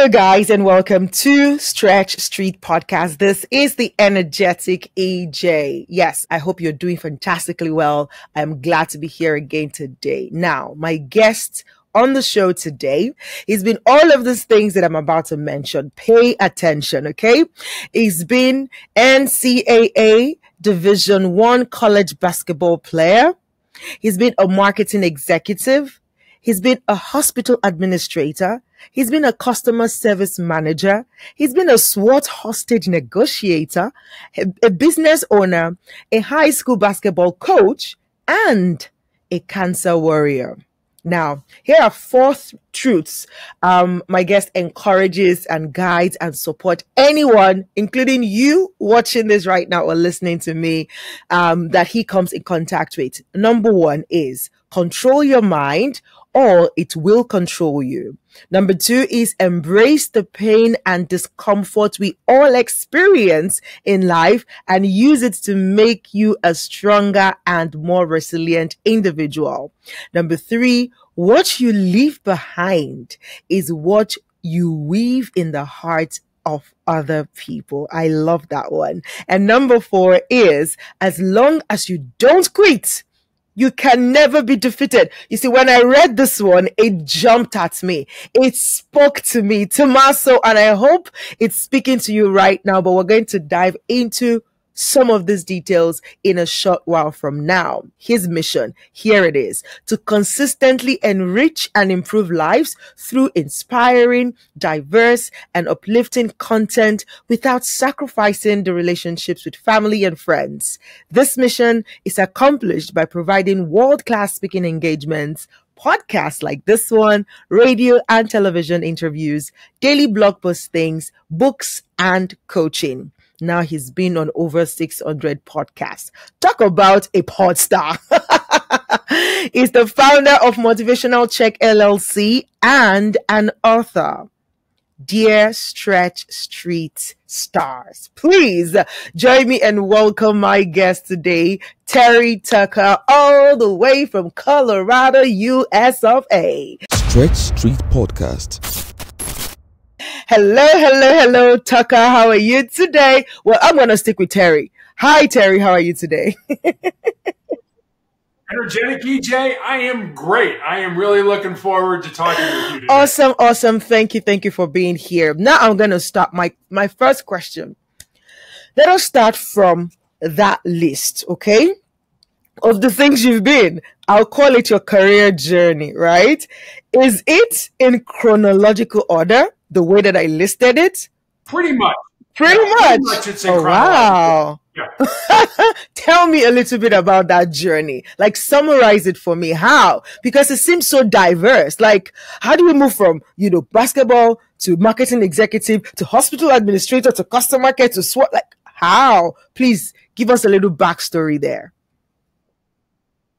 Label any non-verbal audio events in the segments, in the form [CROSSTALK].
Hello, guys, and welcome to Stretch Street Podcast. This is the energetic EJ. Yes, I hope you're doing fantastically well. I'm glad to be here again today. Now, my guest on the show today. He's been all of these things that I'm about to mention. Pay attention, okay? He's been NCAA Division One college basketball player. He's been a marketing executive. He's been a hospital administrator. He's been a customer service manager. He's been a SWAT hostage negotiator, a, business owner, a high school basketball coach, and a cancer warrior. Now, here are four th- truths um, my guest encourages and guides and support anyone, including you watching this right now or listening to me, um, that he comes in contact with. Number one is control your mind or it will control you. Number two is embrace the pain and discomfort we all experience in life and use it to make you a stronger and more resilient individual. Number three, what you leave behind is what you weave in the heart of other people. I love that one. And number four is as long as you don't quit, you can never be defeated. You see, when I read this one, it jumped at me. It spoke to me, Tommaso, and I hope it's speaking to you right now. But we're going to dive into some of these details in a short while from now. His mission, here it is, to consistently enrich and improve lives through inspiring, diverse, and uplifting content without sacrificing the relationships with family and friends. This mission is accomplished by providing world-class speaking engagements podcasts like this one, radio and television interviews, daily blog postings, books, and coaching. Now he's been on over 600 podcasts. Talk about a pod star. [LAUGHS] he's the founder of Motivational Check LLC and an author. Dear Stretch Street Stars, please join me and welcome my guest today, Terry Tucker, all the way from Colorado, US of A. Stretch Street Podcast. Hello, hello, hello, Tucker. How are you today? Well, I'm going to stick with Terry. Hi, Terry. How are you today? [LAUGHS] Energetic EJ, I am great. I am really looking forward to talking with you today. Awesome, awesome. Thank you, thank you for being here. Now I'm going to start my my first question. Let us start from that list, okay? Of the things you've been, I'll call it your career journey, right? Is it in chronological order? The way that I listed it? Pretty much. Pretty yeah, much. Pretty much it's oh, wow. Yeah. [LAUGHS] Tell me a little bit about that journey. Like summarize it for me. How? Because it seems so diverse. Like, how do we move from, you know, basketball to marketing executive to hospital administrator to customer care to SWAT? Like, how? Please give us a little backstory there.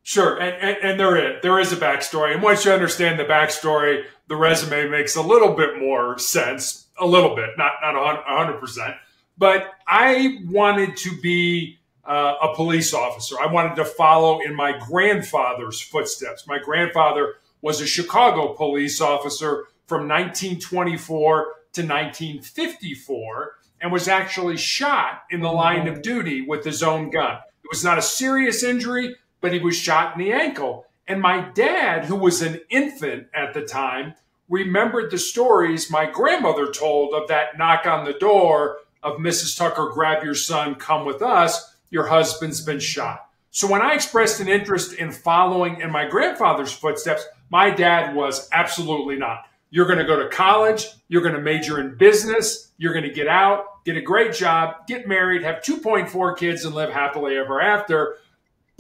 Sure, and, and, and, there is there is a backstory, and once you understand the backstory, the resume makes a little bit more sense, a little bit, not not hundred percent. But I wanted to be uh, a police officer. I wanted to follow in my grandfather's footsteps. My grandfather was a Chicago police officer from 1924 to 1954, and was actually shot in the line of duty with his own gun. It was not a serious injury but he was shot in the ankle. And my dad, who was an infant at the time, remembered the stories my grandmother told of that knock on the door of Mrs. Tucker, grab your son, come with us. Your husband's been shot. So when I expressed an interest in following in my grandfather's footsteps, my dad was absolutely not. You're going to go to college. You're going to major in business. You're going to get out, get a great job, get married, have 2.4 kids, and live happily ever after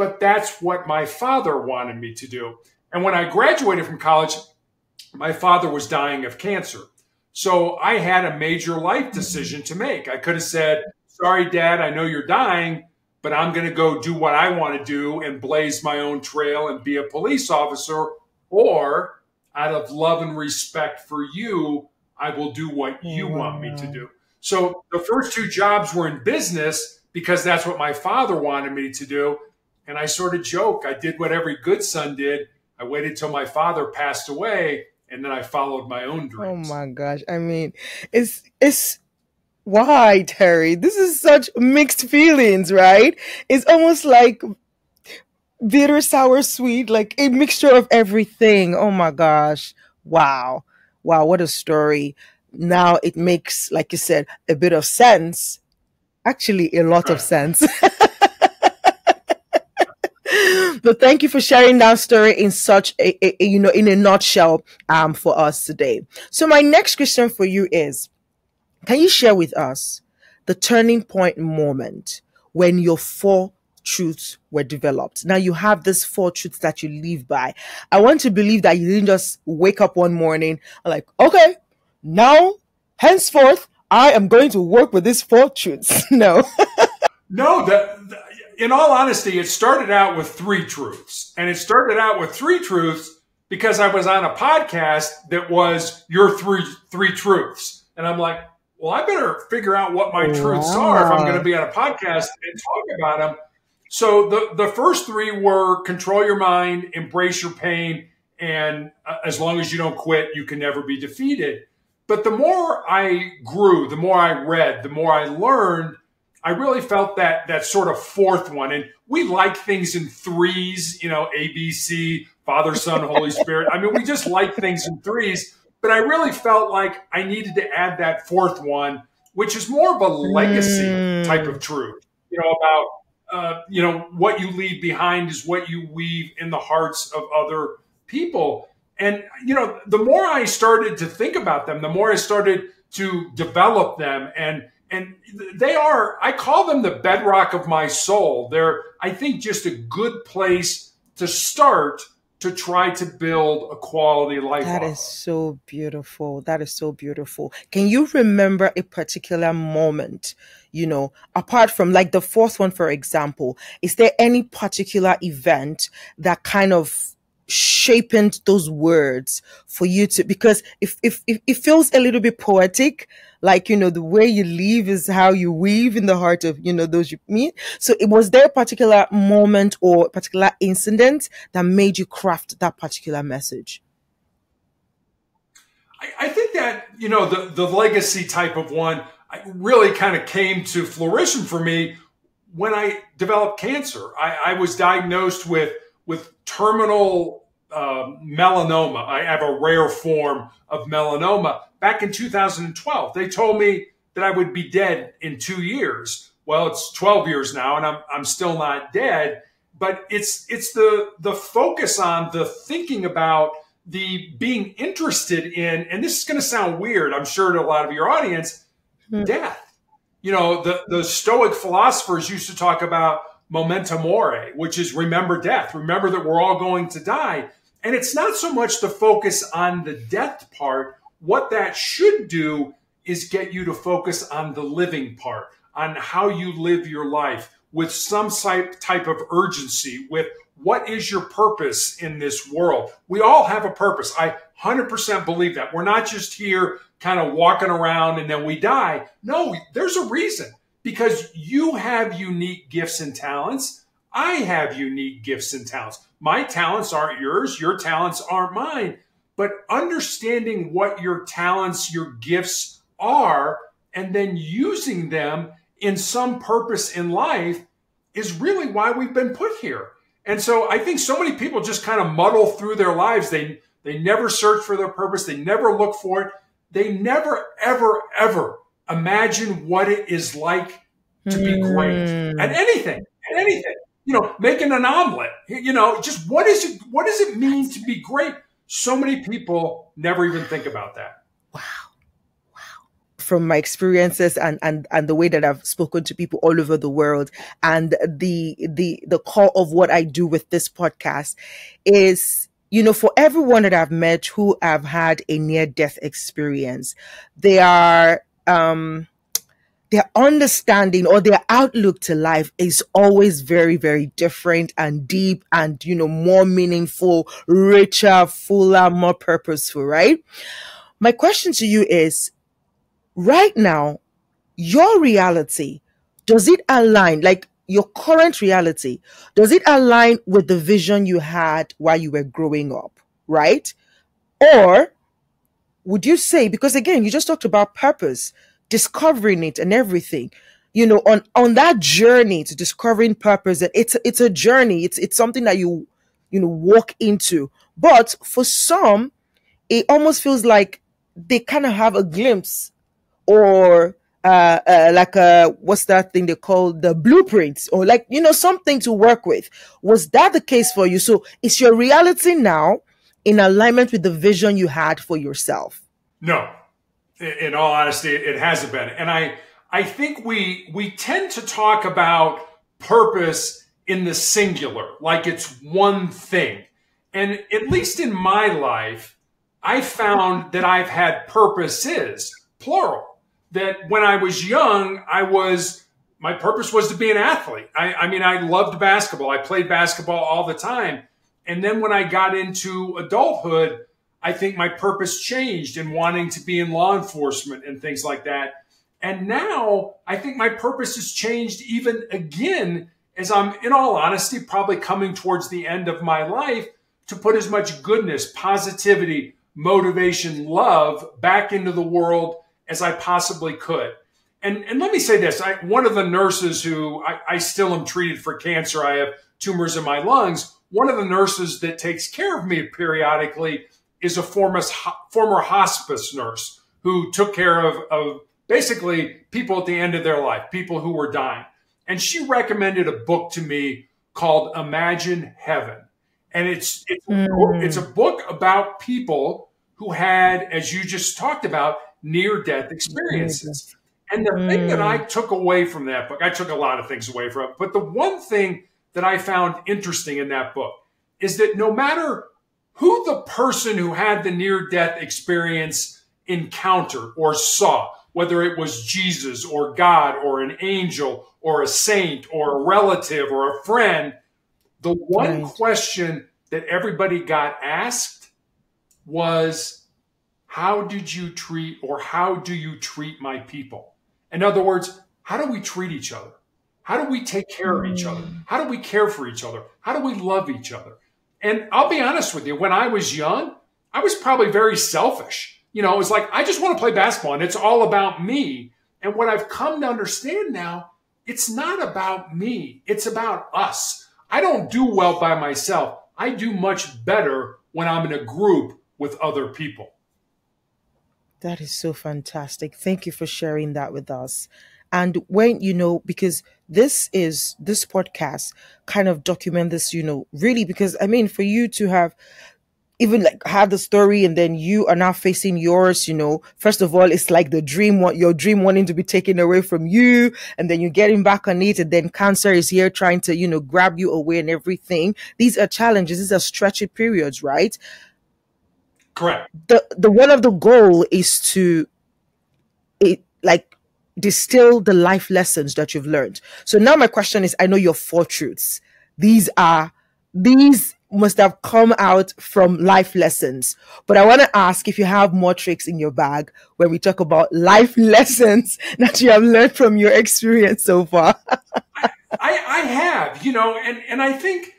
but that's what my father wanted me to do. And when I graduated from college, my father was dying of cancer. So I had a major life decision to make. I could have said, Sorry, dad, I know you're dying, but I'm going to go do what I want to do and blaze my own trail and be a police officer. Or out of love and respect for you, I will do what oh, you want me to do. So the first two jobs were in business because that's what my father wanted me to do. And I sort of joke, I did what every good son did. I waited till my father passed away and then I followed my own oh dreams. Oh my gosh. I mean, it's it's why, Terry? This is such mixed feelings, right? It's almost like bitter, sour, sweet, like a mixture of everything. Oh my gosh. Wow. Wow, what a story. Now it makes, like you said, a bit of sense. Actually, a lot of sense. [LAUGHS] but thank you for sharing that story in such a, a, a, you know in a nutshell um for us today. So my next question for you is can you share with us the turning point moment when your four truths were developed? Now you have these four truths that you live by. I want to believe that you didn't just wake up one morning like okay now henceforth i am going to work with these four truths. [LAUGHS] No. No that in all honesty, it started out with three truths. And it started out with three truths because I was on a podcast that was your three three truths. And I'm like, well, I better figure out what my truths are if I'm going to be on a podcast and talk about them. So the the first three were control your mind, embrace your pain, and uh, as long as you don't quit, you can never be defeated. But the more I grew, the more I read, the more I learned, I really felt that that sort of fourth one, and we like things in threes, you know, A, B, C, Father, Son, Holy [LAUGHS] Spirit. I mean, we just like things in threes. But I really felt like I needed to add that fourth one, which is more of a legacy mm. type of truth. You know, about uh, you know what you leave behind is what you weave in the hearts of other people. And you know, the more I started to think about them, the more I started to develop them and and they are i call them the bedrock of my soul. They're i think just a good place to start to try to build a quality life That is so beautiful. That is so beautiful. Can you remember a particular moment you know apart from like the fourth one for example is there any particular event that kind of shaped those words for you to because if if, if it feels a little bit poetic like you know the way you live is how you weave in the heart of you know those you meet so it was there a particular moment or particular incident that made you craft that particular message I, I think that you know the the legacy type of one really kind of came to fruition for me when I developed cancer. I, I was diagnosed with with terminal uh, melanoma. I have a rare form of melanoma back in 2012. They told me that I would be dead in two years. Well, it's 12 years now, and I'm, I'm still not dead. But it's it's the the focus on the thinking about the being interested in, and this is going to sound weird, I'm sure to a lot of your audience, mm-hmm. death. You know, the the Stoic philosophers used to talk about memento mori, which is remember death. Remember that we're all going to die. And it's not so much the focus on the death part, what that should do is get you to focus on the living part, on how you live your life with some type of urgency, with what is your purpose in this world? We all have a purpose. I 100% believe that. We're not just here kind of walking around and then we die. No, there's a reason because you have unique gifts and talents. I have unique gifts and talents. My talents aren't yours. Your talents aren't mine but understanding what your talents, your gifts are, and then using them in some purpose in life is really why we've been put here. And so I think so many people just kind of muddle through their lives. They they never search for their purpose. They never look for it. They never, ever, ever imagine what it is like to be great mm. at anything, at anything. You know, making an omelet. You know, just what is it? What does it mean to be great? So many people never even think about that. Wow. Wow. From my experiences and, and, and the way that I've spoken to people all over the world and the, the, the core of what I do with this podcast is you know, for everyone that I've met who have had a near death experience, they are, um, their understanding or their outlook to life is always very, very different and deep and, you know, more meaningful, richer, fuller, more purposeful, right? My question to you is right now, your reality, does it align, like your current reality, does it align with the vision you had while you were growing up, right? Or would you say, because again, you just talked about purpose, discovering it and everything, you know, on, on that journey to discovering purpose, it's, it's a journey. It's, it's something that you, you know, walk into. But for some, it almost feels like they kind of have a glimpse or uh, uh, like a what's that thing they call the blueprints or like you know something to work with was that the case for you so is your reality now in alignment with the vision you had for yourself no in all honesty it hasn't been and i i think we we tend to talk about purpose in the singular like it's one thing and at least in my life i found that i've had purposes plural that when I was young, I was my purpose was to be an athlete. I, I, mean, I loved basketball. I played basketball all the time. And then when I got into adulthood, I think my purpose changed in wanting to be in law enforcement and things like that. And now I think my purpose has changed even again as I'm, in all honesty, probably coming towards the end of my life to put as much goodness, positivity, motivation, love back into the world as I possibly could. And, and let me say this I, one of the nurses who I, I still am treated for cancer, I have tumors in my lungs. One of the nurses that takes care of me periodically is a former, former hospice nurse who took care of, of basically people at the end of their life, people who were dying. And she recommended a book to me called Imagine Heaven. And it's, it's, mm. it's a book about people who had, as you just talked about, near death experiences. And the mm. thing that I mm. took away from that book, I took a lot of things away from it, but the one thing that I found interesting in that book is that no matter who the person who had the near death experience encountered or saw, whether it was Jesus or God or an angel or a saint or a relative or a friend, the one right. question that everybody got asked was, how did you treat or how do you treat my people? In other words, how do we treat each other? How do we take care of each other? Mm. How do we care for each other? How do we love each other? And I'll be honest with you, when I was young, I was probably very selfish. You know, it was like, I just want to play basketball and it's all about me. And what I've come to understand now, it's not about me. It's about us. I don't do well by myself. I do much better when I'm in a group with other people. That is so fantastic. Thank you for sharing that with us. And when, you know, because this is, this podcast kind of document this, you know, really, because I mean, for you to have even like had the story and then you are now facing yours, you know, first of all, it's like the dream, what your dream wanting to be taken away from you. And then you're getting back on it. And then cancer is here trying to, you know, grab you away and everything. These are challenges. These are stretchy periods, right? Correct. The the one of the goal is to it distill the life lessons that you've learned. So now my question is I know your four truths. These are these must have come out from life lessons. But I want to ask if you have more tricks in your bag where we talk about life [LAUGHS] lessons that you have learned from your experience so far. I, I have, you know, and, and I think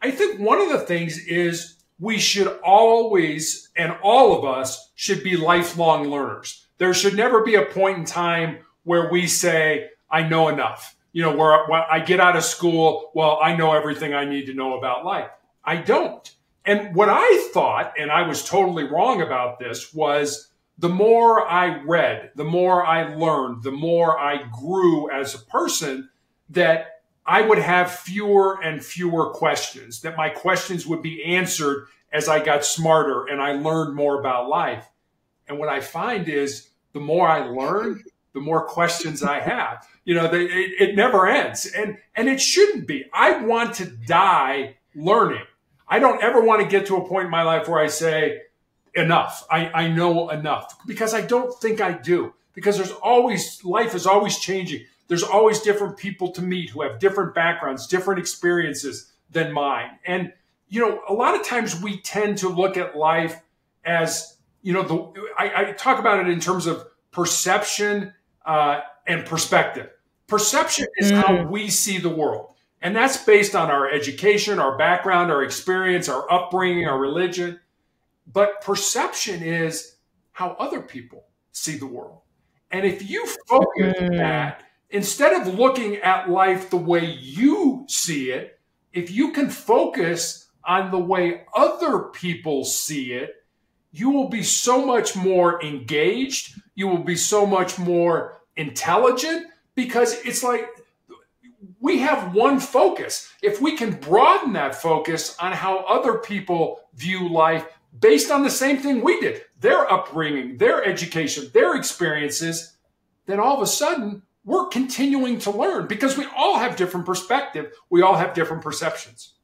I think one of the things is we should always, and all of us should be lifelong learners. There should never be a point in time where we say, I know enough. You know, where, where I get out of school, well, I know everything I need to know about life. I don't. And what I thought, and I was totally wrong about this, was the more I read, the more I learned, the more I grew as a person, that I would have fewer and fewer questions, that my questions would be answered as I got smarter and I learned more about life. And what I find is the more I learn, the more questions I have. You know, they, it, it never ends. And, and it shouldn't be. I want to die learning. I don't ever want to get to a point in my life where I say, enough. I, I know enough because I don't think I do because there's always, life is always changing. There's always different people to meet who have different backgrounds, different experiences than mine. And, you know, a lot of times we tend to look at life as, you know, the, I, I talk about it in terms of perception uh, and perspective. Perception is mm. how we see the world. And that's based on our education, our background, our experience, our upbringing, our religion. But perception is how other people see the world. And if you focus mm. that, instead of looking at life the way you see it, if you can focus on the way other people see it, you will be so much more engaged. You will be so much more intelligent because it's like we have one focus. If we can broaden that focus on how other people view life based on the same thing we did, their upbringing, their education, their experiences, then all of a sudden we're continuing to learn because we all have different perspective. We all have different perceptions.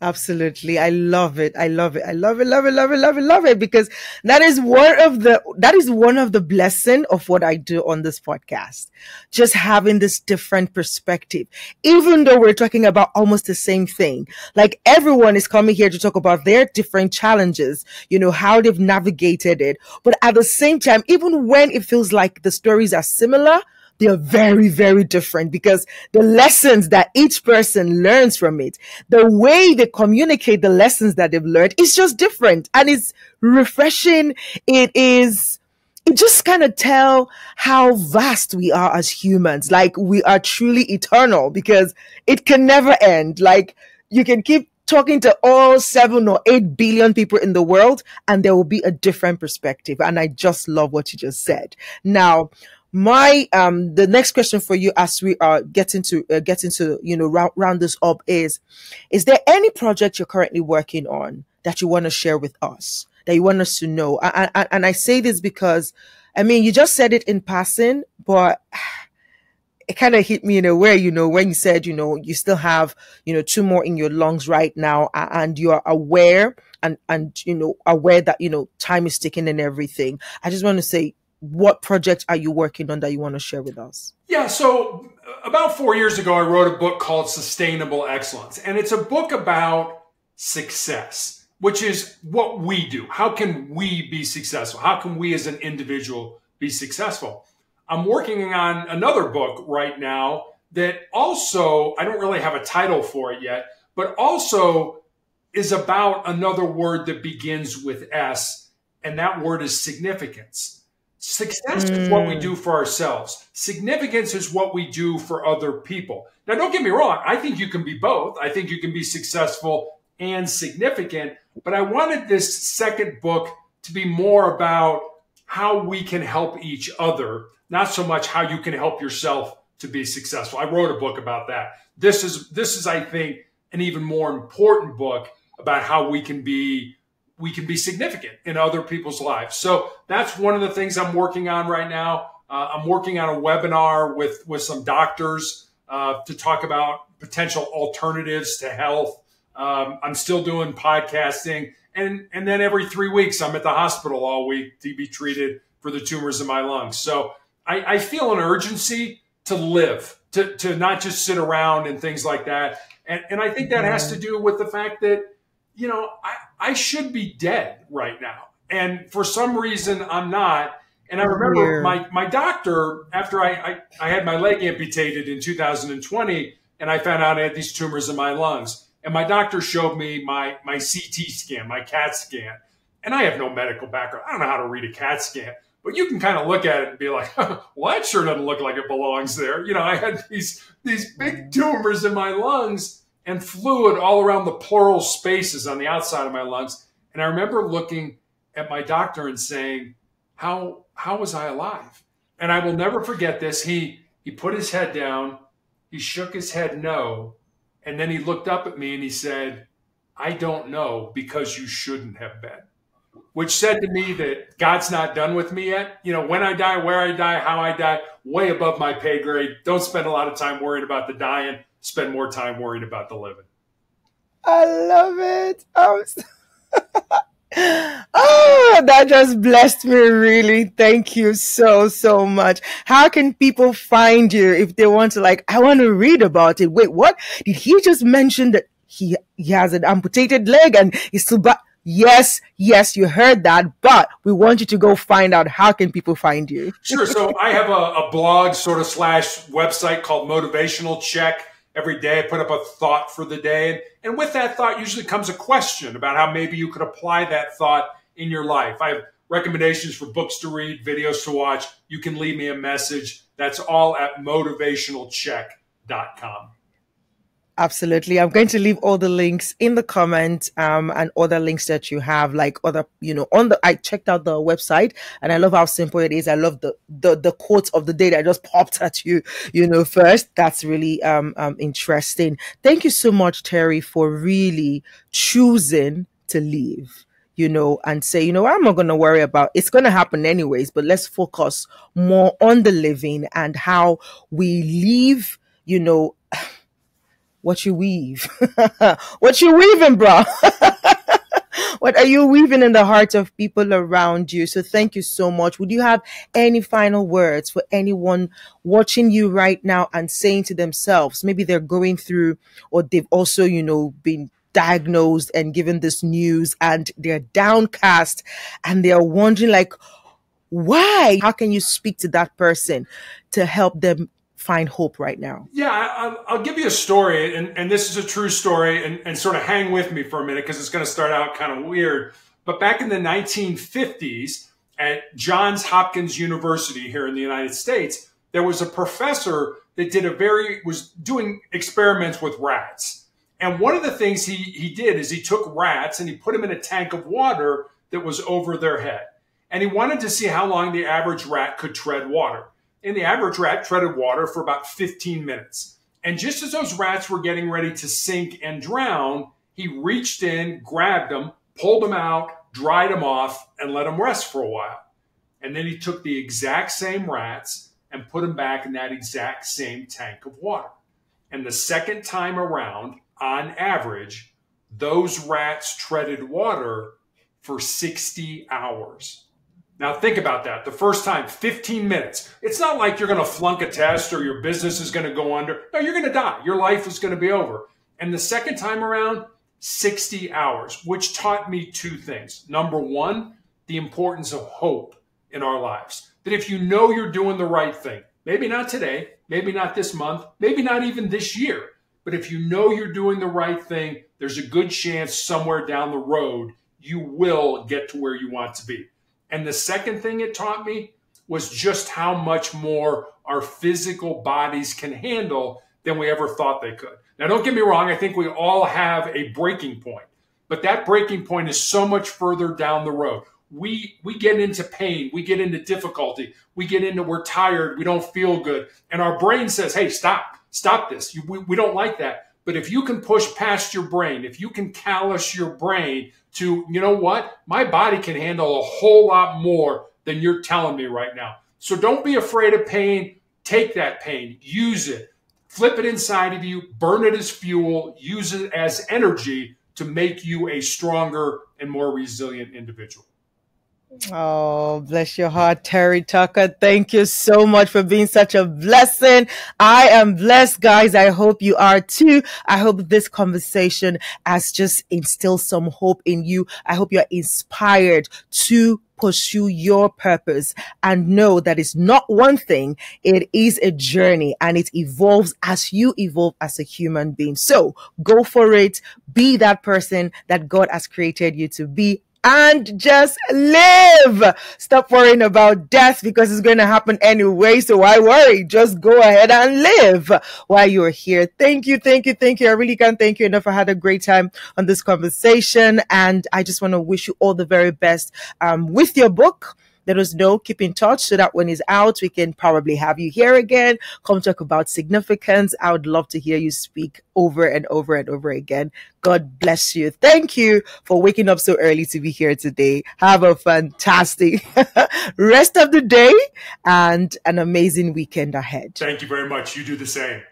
Absolutely. I love it. I love it. I love it, love it, love it, love it, love it, because that is one of the, that is one of the blessing of what I do on this podcast. Just having this different perspective, even though we're talking about almost the same thing. Like everyone is coming here to talk about their different challenges, you know, how they've navigated it. But at the same time, even when it feels like the stories are similar, they are very, very different because the lessons that each person learns from it, the way they communicate the lessons that they've learned is just different and it's refreshing. It is, it just kind of tell how vast we are as humans. Like we are truly eternal because it can never end. Like you can keep talking to all seven or eight billion people in the world and there will be a different perspective. And I just love what you just said. Now, my um the next question for you as we are getting to uh, getting to you know round, round this up is is there any project you're currently working on that you want to share with us that you want us to know and, and, i say this because i mean you just said it in passing but it kind of hit me in a way, you know, when you said, you know, you still have, you know, two more in your lungs right now and you are aware and, and, you know, aware that, you know, time is ticking and everything. I just want to say what project are you working on that you want to share with us? Yeah, so uh, about four years ago, I wrote a book called Sustainable Excellence, and it's a book about success, which is what we do. How can we be successful? How can we as an individual be successful? I'm working on another book right now that also, I don't really have a title for it yet, but also is about another word that begins with S, and that word is significance. Success mm. is what we do for ourselves. Significance is what we do for other people. Now, don't get me wrong. I think you can be both. I think you can be successful and significant. But I wanted this second book to be more about how we can help each other, not so much how you can help yourself to be successful. I wrote a book about that. This is this is I think an even more important book about how we can be we can be significant in other people's lives. So that's one of the things I'm working on right now. Uh, I'm working on a webinar with with some doctors uh, to talk about potential alternatives to health. Um, I'm still doing podcasting, and and then every three weeks I'm at the hospital all week to be treated for the tumors in my lungs. So I, I feel an urgency to live, to to not just sit around and things like that. And and I think that has to do with the fact that you know, I, I should be dead right now. And for some reason, I'm not. And I remember my, my doctor, after I, I, I, had my leg amputated in 2020, and I found out I had these tumors in my lungs. And my doctor showed me my, my CT scan, my CAT scan. And I have no medical background. I don't know how to read a CAT scan, but you can kind of look at it and be like, [LAUGHS] well, that sure doesn't look like it belongs there. You know, I had these, these big mm. tumors in my lungs and fluid all around the pleural spaces on the outside of my lungs. And I remember looking at my doctor and saying, how, how was I alive? And I will never forget this. He, he put his head down, he shook his head no, and then he looked up at me and he said, I don't know because you shouldn't have been. Which said to me that God's not done with me yet. You know, when I die, where I die, how I die, way above my pay grade. Don't spend a lot of time worrying about the dying spend more time worrying about the living. I love it. Oh, [LAUGHS] oh, that just blessed me really. Thank you so, so much. How can people find you if they want to like, I want to read about it. Wait, what? Did he just mention that he, he has an amputated leg and he's still back? Yes, yes, you heard that, but we want you to go find out how can people find you. sure. So I have a, a blog sort of slash website called Motivational Check every day. I put up a thought for the day. And with that thought usually comes a question about how maybe you could apply that thought in your life. I have recommendations for books to read, videos to watch, you can leave me a message. That's all at motivationalcheck.com. Absolutely. I'm going to leave all the links in the comment um, and other links that you have, like other, you know, on the, I checked out the website and I love how simple it is. I love the, the, the quotes of the day that just popped at you, you know, first. That's really um, um, interesting. Thank you so much, Terry, for really choosing to leave you know, and say, you know, I'm not going to worry about it's going to happen anyways, but let's focus more on the living and how we leave, you know, what you weave. [LAUGHS] what you weaving, bro? [LAUGHS] what are you weaving in the hearts of people around you? So thank you so much. Would you have any final words for anyone watching you right now and saying to themselves, maybe they're going through or they've also, you know, been diagnosed and given this news and they're downcast and they're wondering like, why? How can you speak to that person to help them find hope right now? Yeah, I, will give you a story, and, and this is a true story, and, and sort of hang with me for a minute because it's going to start out kind of weird. But back in the 1950s at Johns Hopkins University here in the United States, there was a professor that did a very, was doing experiments with rats. And one of the things he, he did is he took rats and he put them in a tank of water that was over their head. And he wanted to see how long the average rat could tread water and the average rat treaded water for about 15 minutes. And just as those rats were getting ready to sink and drown, he reached in, grabbed them, pulled them out, dried them off, and let them rest for a while. And then he took the exact same rats and put them back in that exact same tank of water. And the second time around, on average, those rats treaded water for 60 hours. Now think about that. The first time, 15 minutes. It's not like you're going to flunk a test or your business is going to go under. No, you're going to die. Your life is going to be over. And the second time around, 60 hours, which taught me two things. Number one, the importance of hope in our lives. That if you know you're doing the right thing, maybe not today, maybe not this month, maybe not even this year, but if you know you're doing the right thing, there's a good chance somewhere down the road you will get to where you want to be. And the second thing it taught me was just how much more our physical bodies can handle than we ever thought they could. Now, don't get me wrong, I think we all have a breaking point, but that breaking point is so much further down the road. We, we get into pain, we get into difficulty, we get into we're tired, we don't feel good, and our brain says, hey, stop, stop this. You, we, we don't like that. But if you can push past your brain, if you can callous your brain to, you know what? My body can handle a whole lot more than you're telling me right now. So don't be afraid of pain. Take that pain, use it, flip it inside of you, burn it as fuel, use it as energy to make you a stronger and more resilient individual. Oh, bless your heart, Terry Tucker. Thank you so much for being such a blessing. I am blessed, guys. I hope you are too. I hope this conversation has just instilled some hope in you. I hope you're inspired to pursue your purpose and know that it's not one thing. It is a journey and it evolves as you evolve as a human being. So go for it. Be that person that God has created you to be and just live. Stop worrying about death because it's going to happen anyway. So why worry? Just go ahead and live while you're here. Thank you. Thank you. Thank you. I really can't thank you enough. I had a great time on this conversation and I just want to wish you all the very best um, with your book let us know. Keep in touch so that when it's out, we can probably have you here again. Come talk about significance. I would love to hear you speak over and over and over again. God bless you. Thank you for waking up so early to be here today. Have a fantastic [LAUGHS] rest of the day and an amazing weekend ahead. Thank you very much. You do the same.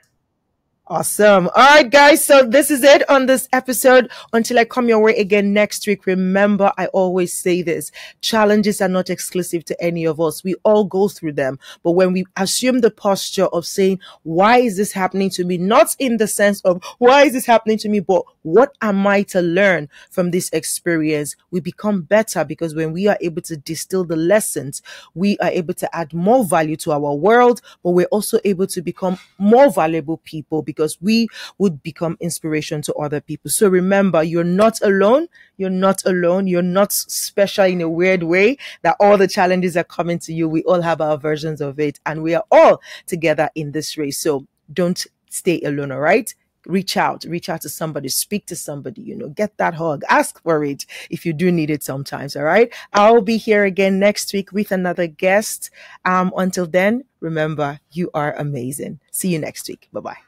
Awesome. All right, guys. So this is it on this episode. Until I come your way again next week, remember, I always say this. Challenges are not exclusive to any of us. We all go through them. But when we assume the posture of saying, why is this happening to me? Not in the sense of, why is this happening to me? But what am I to learn from this experience? We become better because when we are able to distill the lessons, we are able to add more value to our world, but we're also able to become more valuable people because we would become inspiration to other people. So remember, you're not alone. You're not alone. You're not special in a weird way that all the challenges are coming to you. We all have our versions of it and we are all together in this race. So don't stay alone. All right reach out, reach out to somebody, speak to somebody, you know, get that hug, ask for it if you do need it sometimes. All right. I'll be here again next week with another guest. Um, until then, remember, you are amazing. See you next week. Bye bye.